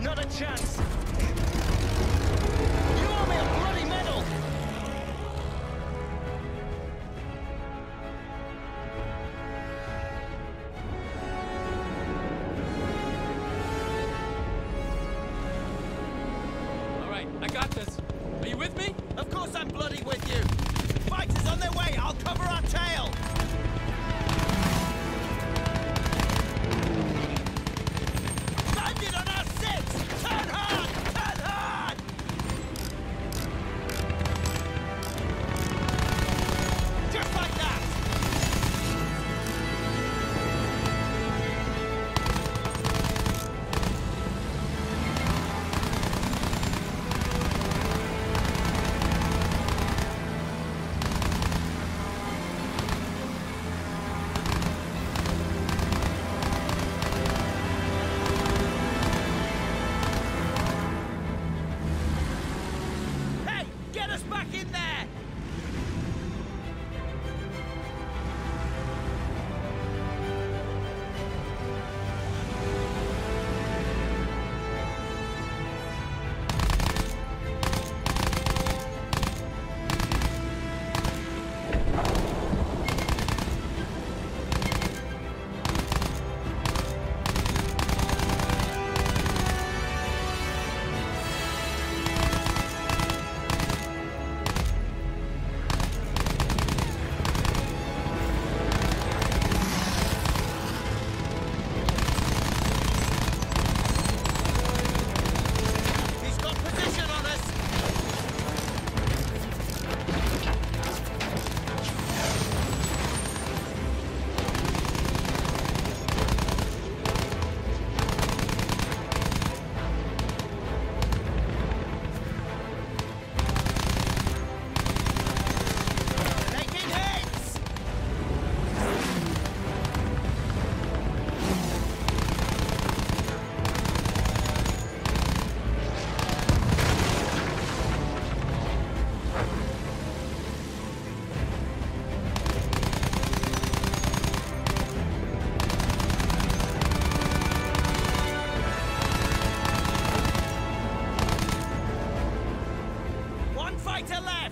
Not a chance. One fighter left.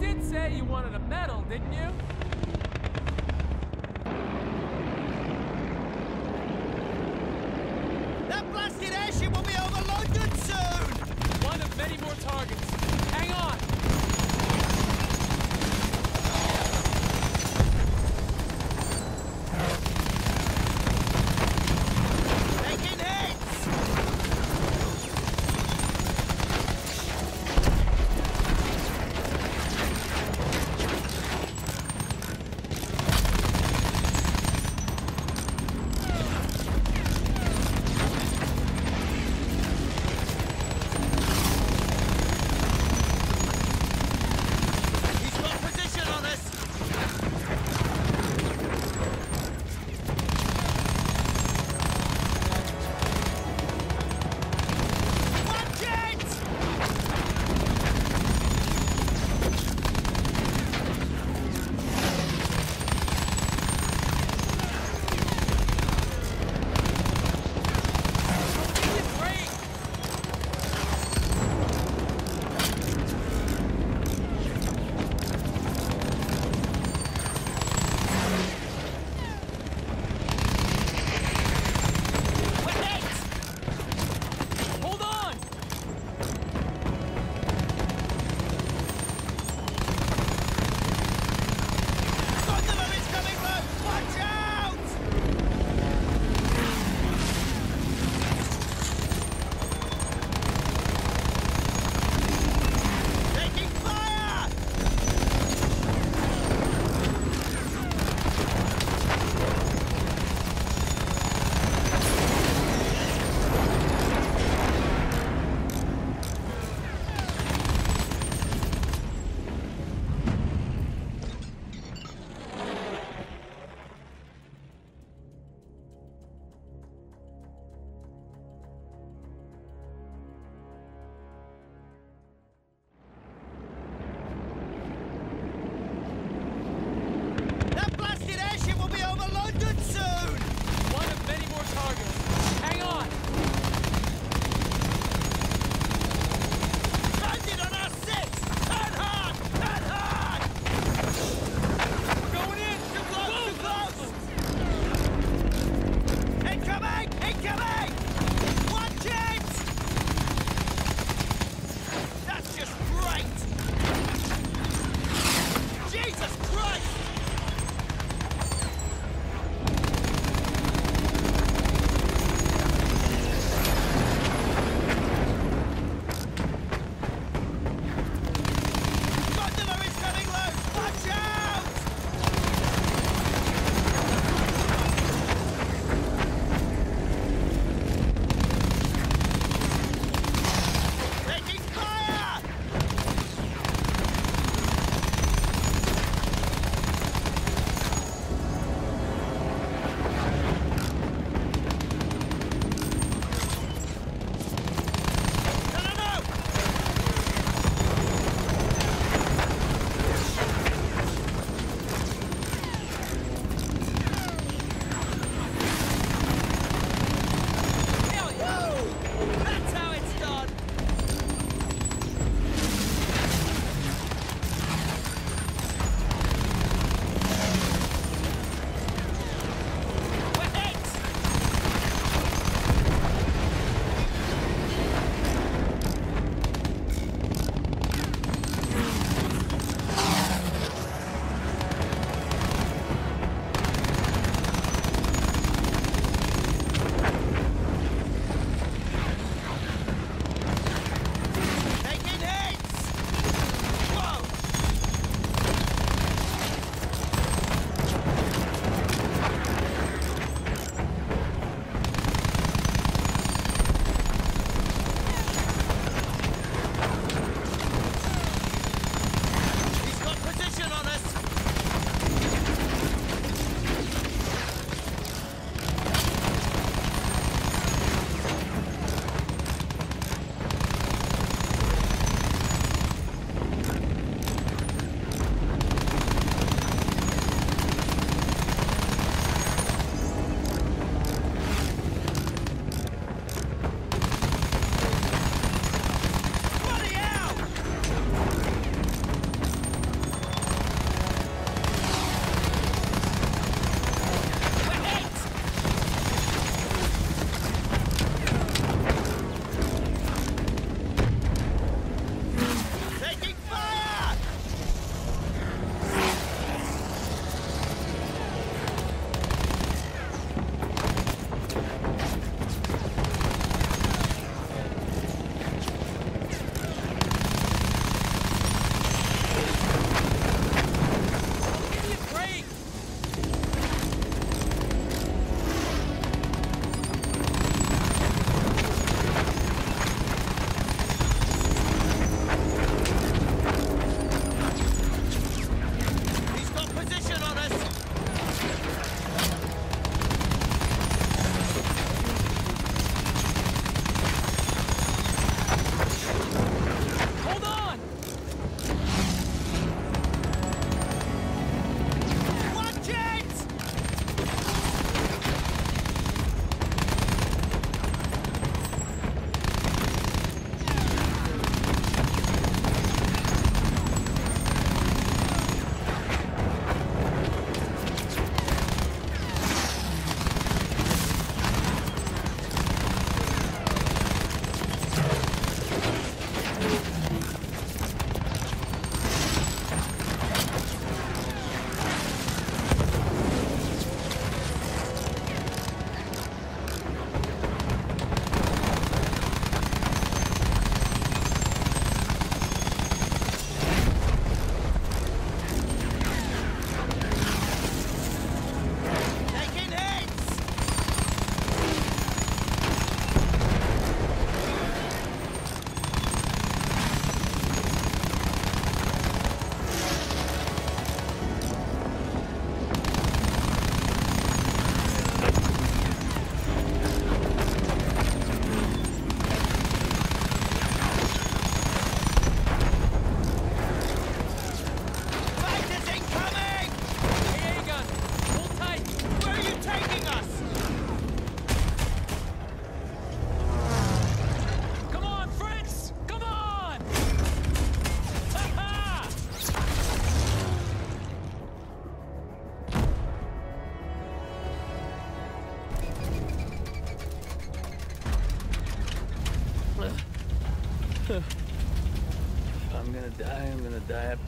Did say you wanted a medal, didn't you? That blasted airship will be over London soon! One of many more targets. Hang on.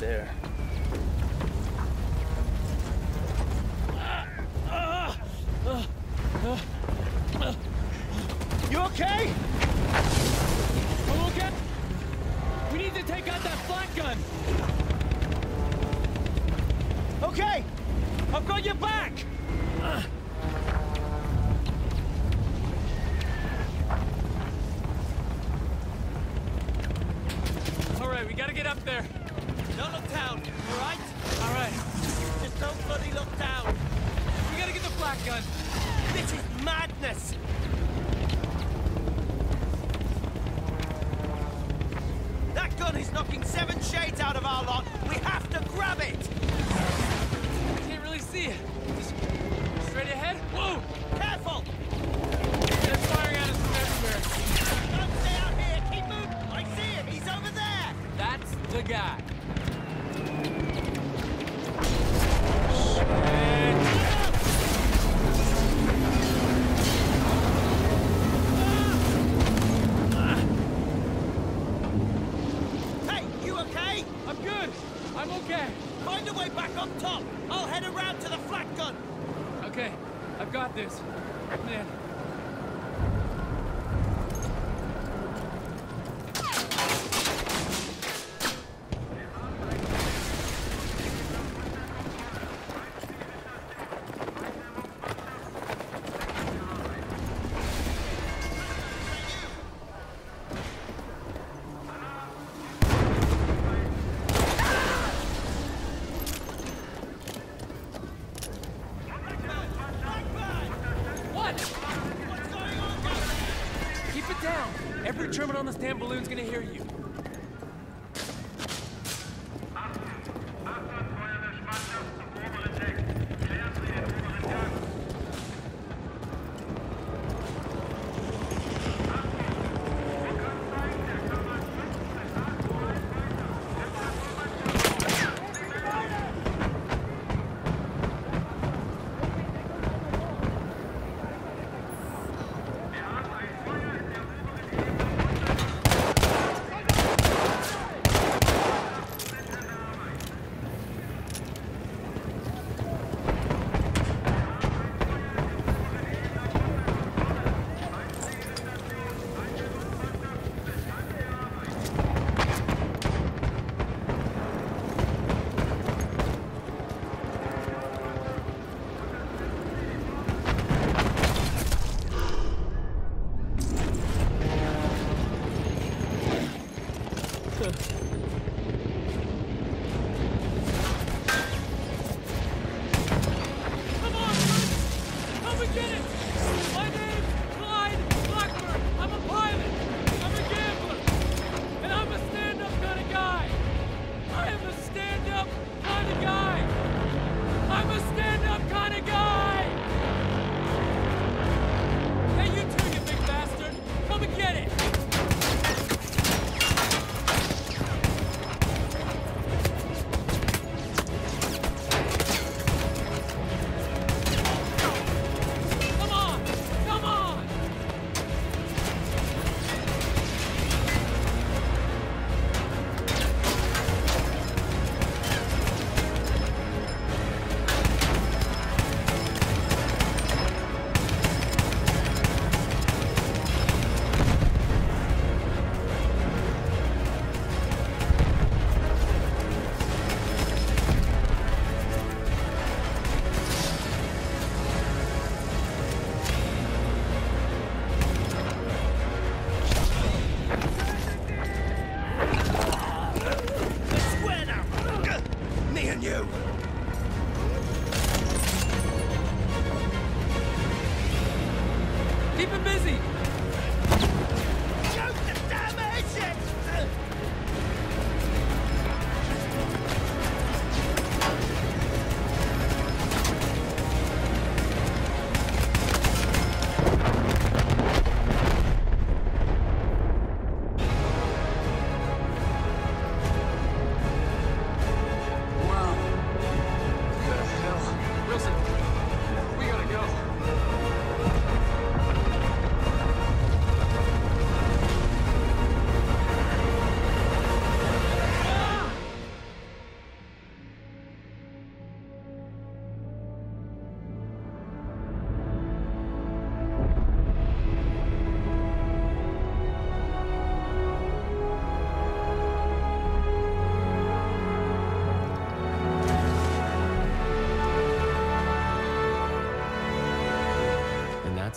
there. guy. The German on this damn balloon's gonna hear you. Keep it busy.